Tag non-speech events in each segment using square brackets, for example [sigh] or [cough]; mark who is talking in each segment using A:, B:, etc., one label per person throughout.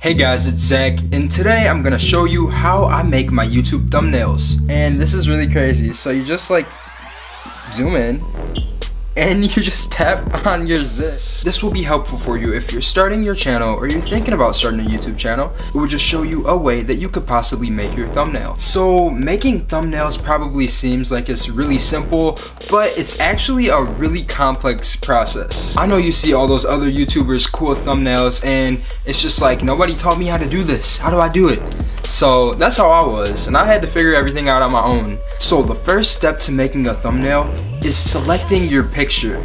A: Hey guys, it's Zach, and today I'm gonna show you how I make my YouTube thumbnails. And this is really crazy. So you just like zoom in, and [laughs] you just tap on your zip. This will be helpful for you if you're starting your channel or you're thinking about starting a YouTube channel. It will just show you a way that you could possibly make your thumbnail. So making thumbnails probably seems like it's really simple, but it's actually a really complex process. I know you see all those other YouTubers cool thumbnails and it's just like nobody taught me how to do this. How do I do it? So that's how I was, and I had to figure everything out on my own. So the first step to making a thumbnail is selecting your picture.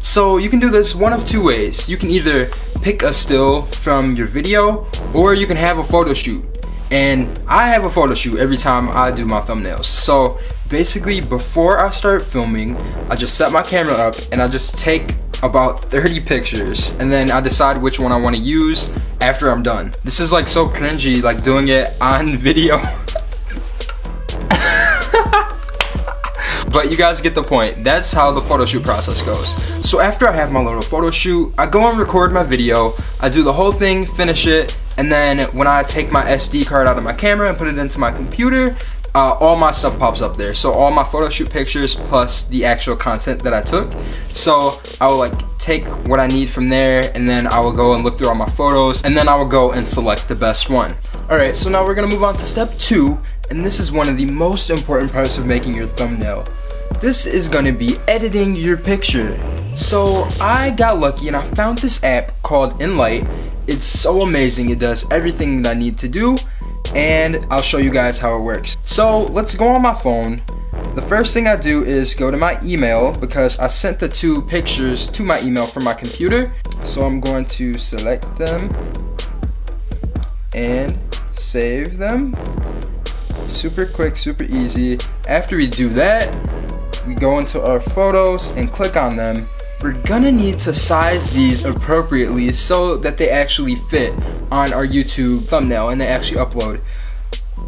A: So you can do this one of two ways. You can either pick a still from your video, or you can have a photo shoot. And I have a photo shoot every time I do my thumbnails. So basically before I start filming, I just set my camera up and I just take about 30 pictures and then I decide which one I want to use after I'm done. This is like so cringy like doing it on [laughs] video. But you guys get the point. That's how the photo shoot process goes. So after I have my little photo shoot, I go and record my video. I do the whole thing, finish it, and then when I take my SD card out of my camera and put it into my computer, uh, all my stuff pops up there. So all my photo shoot pictures plus the actual content that I took. So I will like take what I need from there and then I will go and look through all my photos and then I will go and select the best one. Alright, so now we're gonna move on to step two and this is one of the most important parts of making your thumbnail. This is gonna be editing your picture. So I got lucky and I found this app called Enlight. It's so amazing, it does everything that I need to do and I'll show you guys how it works. So let's go on my phone. The first thing I do is go to my email because I sent the two pictures to my email from my computer. So I'm going to select them and save them. Super quick, super easy. After we do that, we go into our photos and click on them we're gonna need to size these appropriately so that they actually fit on our YouTube thumbnail and they actually upload.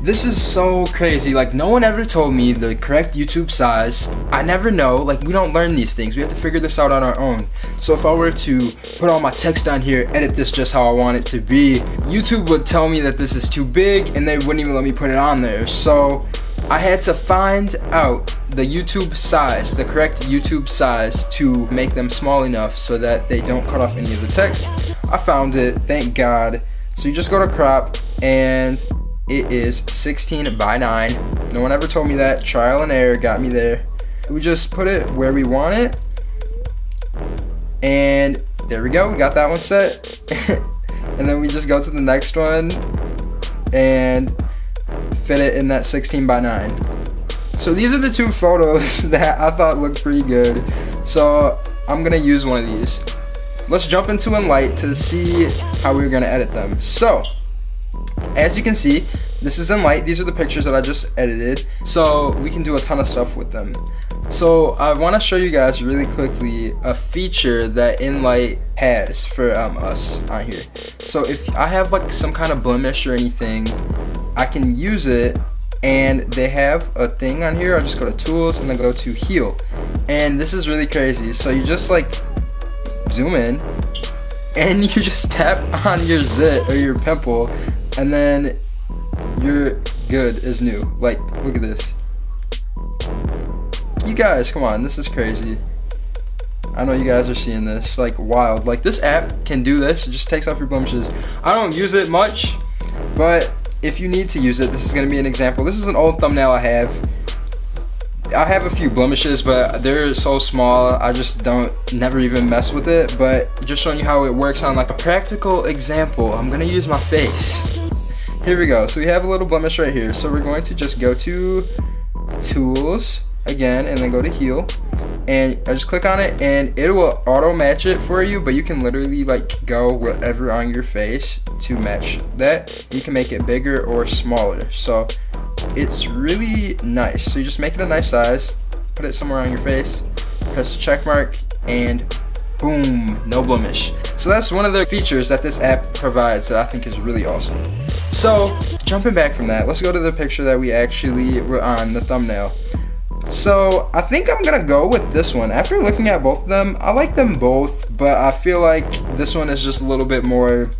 A: This is so crazy. Like, no one ever told me the correct YouTube size. I never know. Like, we don't learn these things. We have to figure this out on our own. So, if I were to put all my text on here, edit this just how I want it to be, YouTube would tell me that this is too big and they wouldn't even let me put it on there. So, I had to find out the YouTube size, the correct YouTube size to make them small enough so that they don't cut off any of the text. I found it, thank God. So you just go to crop and it is 16 by 9. No one ever told me that. Trial and error got me there. We just put it where we want it. And there we go, we got that one set. [laughs] and then we just go to the next one and fit it in that 16 by 9. So these are the two photos [laughs] that I thought looked pretty good. So I'm gonna use one of these. Let's jump into Enlight to see how we're gonna edit them. So, as you can see, this is Enlight. These are the pictures that I just edited. So we can do a ton of stuff with them. So I want to show you guys really quickly a feature that Enlight has for um, us on here. So if I have like some kind of blemish or anything, I can use it and they have a thing on here. I'll just go to tools and then go to heal. And this is really crazy. So you just like zoom in and [laughs] you just tap on your zit or your pimple and then you're good as new. Like, look at this. You guys, come on, this is crazy. I know you guys are seeing this, like wild. Like this app can do this, it just takes off your blemishes. I don't use it much, but if you need to use it, this is gonna be an example. This is an old thumbnail I have. I have a few blemishes, but they're so small, I just don't, never even mess with it. But just showing you how it works on like a practical example, I'm gonna use my face. Here we go, so we have a little blemish right here. So we're going to just go to Tools, again, and then go to Heal and I just click on it and it will auto match it for you but you can literally like go whatever on your face to match that you can make it bigger or smaller. So it's really nice. So you just make it a nice size put it somewhere on your face press the check mark and boom no blemish. So that's one of the features that this app provides that I think is really awesome. So jumping back from that let's go to the picture that we actually were on the thumbnail. So I think I'm gonna go with this one. After looking at both of them, I like them both, but I feel like this one is just a little bit more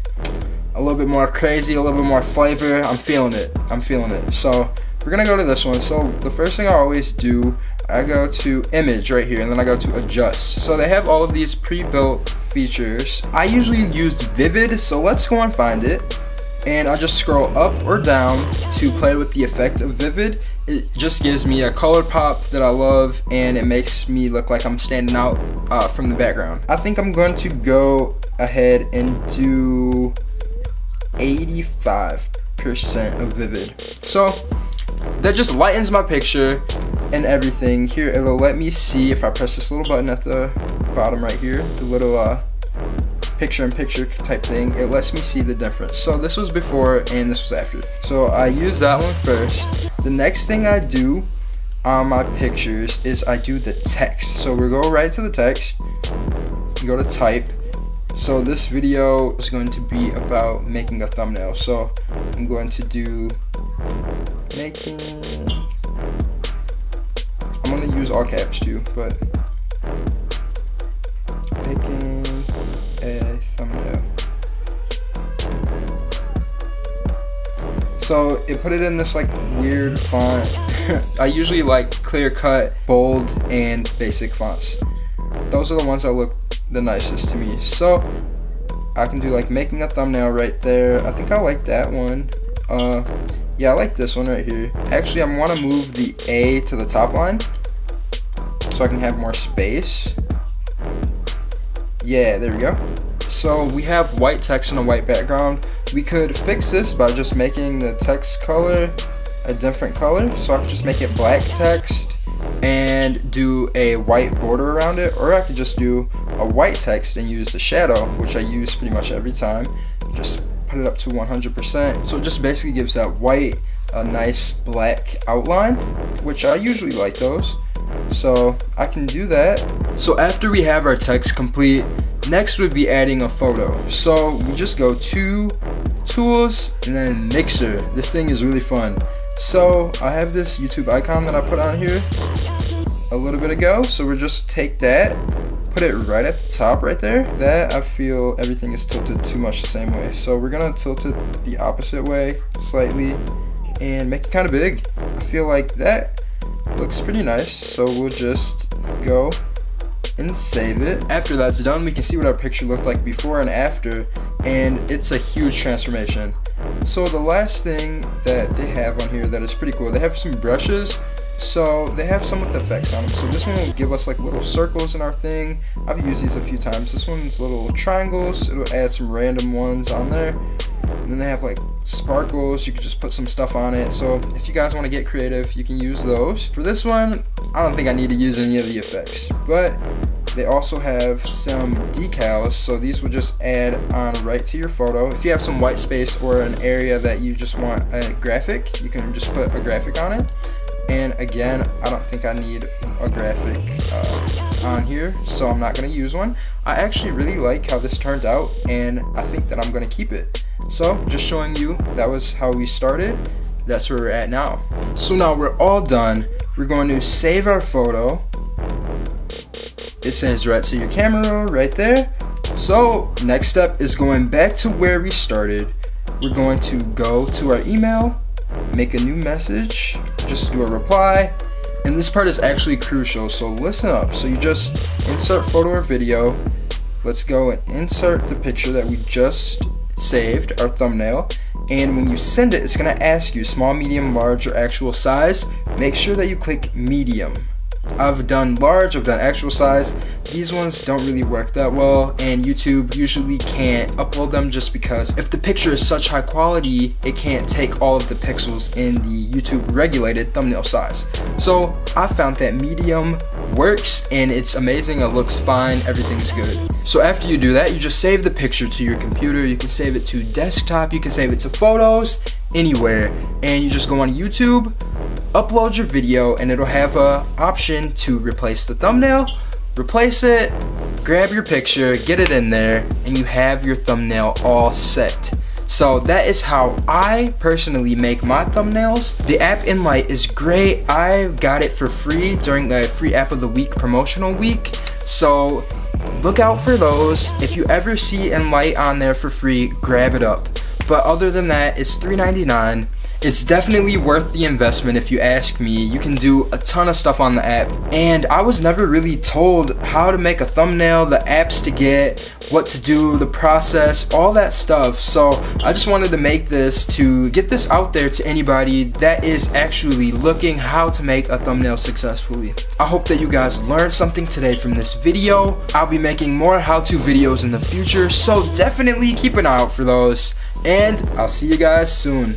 A: a little bit more crazy, a little bit more flavor. I'm feeling it. I'm feeling it. So we're gonna go to this one. So the first thing I always do, I go to image right here and then I go to adjust. So they have all of these pre-built features. I usually use Vivid, so let's go and find it. And I just scroll up or down to play with the effect of Vivid. It just gives me a color pop that I love and it makes me look like I'm standing out uh, from the background. I think I'm going to go ahead and do 85% of Vivid. So that just lightens my picture and everything. Here, it'll let me see if I press this little button at the bottom right here, the little uh, picture in picture type thing, it lets me see the difference. So this was before and this was after. So I use that one first. The next thing I do on my pictures is I do the text. So we go right to the text, go to type. So this video is going to be about making a thumbnail. So I'm going to do making, I'm gonna use all caps too, but making a thumbnail. So it put it in this like weird font. [laughs] I usually like clear cut, bold, and basic fonts. Those are the ones that look the nicest to me. So I can do like making a thumbnail right there. I think I like that one. Uh, yeah, I like this one right here. Actually, I want to move the A to the top line so I can have more space. Yeah, there we go. So we have white text and a white background. We could fix this by just making the text color a different color. So I could just make it black text and do a white border around it. Or I could just do a white text and use the shadow, which I use pretty much every time. Just put it up to 100%. So it just basically gives that white a nice black outline, which I usually like those. So I can do that. So after we have our text complete, next would be adding a photo. So we just go to tools and then mixer. This thing is really fun. So I have this YouTube icon that I put on here a little bit ago. So we'll just take that, put it right at the top right there. That I feel everything is tilted too much the same way. So we're gonna tilt it the opposite way slightly and make it kind of big. I feel like that looks pretty nice. So we'll just go and save it. After that's done, we can see what our picture looked like before and after, and it's a huge transformation. So the last thing that they have on here that is pretty cool, they have some brushes. So they have some with effects on them. So this one will give us like little circles in our thing. I've used these a few times. This one's little triangles. It'll add some random ones on there. And then they have like sparkles. You can just put some stuff on it. So if you guys want to get creative, you can use those. For this one, I don't think I need to use any of the effects. But they also have some decals. So these will just add on right to your photo. If you have some white space or an area that you just want a graphic, you can just put a graphic on it. And again, I don't think I need a graphic uh, on here, so I'm not going to use one. I actually really like how this turned out, and I think that I'm going to keep it. So, just showing you, that was how we started. That's where we're at now. So now we're all done. We're going to save our photo. It says right to your camera right there. So, next step is going back to where we started. We're going to go to our email, make a new message, just do a reply. And this part is actually crucial, so listen up. So you just insert photo or video. Let's go and insert the picture that we just saved, our thumbnail. And when you send it, it's gonna ask you small, medium, large, or actual size. Make sure that you click medium. I've done large, I've done actual size. These ones don't really work that well, and YouTube usually can't upload them just because if the picture is such high quality, it can't take all of the pixels in the YouTube regulated thumbnail size. So I found that medium works and it's amazing, it looks fine, everything's good. So after you do that, you just save the picture to your computer, you can save it to desktop, you can save it to photos, anywhere, and you just go on YouTube, upload your video and it'll have a option to replace the thumbnail replace it grab your picture get it in there and you have your thumbnail all set so that is how I personally make my thumbnails. The app Enlight is great. I got it for free during the free app of the week promotional week. So look out for those. If you ever see Enlight on there for free, grab it up. But other than that, it's $3.99. It's definitely worth the investment if you ask me. You can do a ton of stuff on the app. And I was never really told how to make a thumbnail, the apps to get, what to do, the process, all that stuff. So I just wanted to make this to get this out there to anybody that is actually looking how to make a thumbnail successfully. I hope that you guys learned something today from this video. I'll be making more how-to videos in the future, so definitely keep an eye out for those and I'll see you guys soon.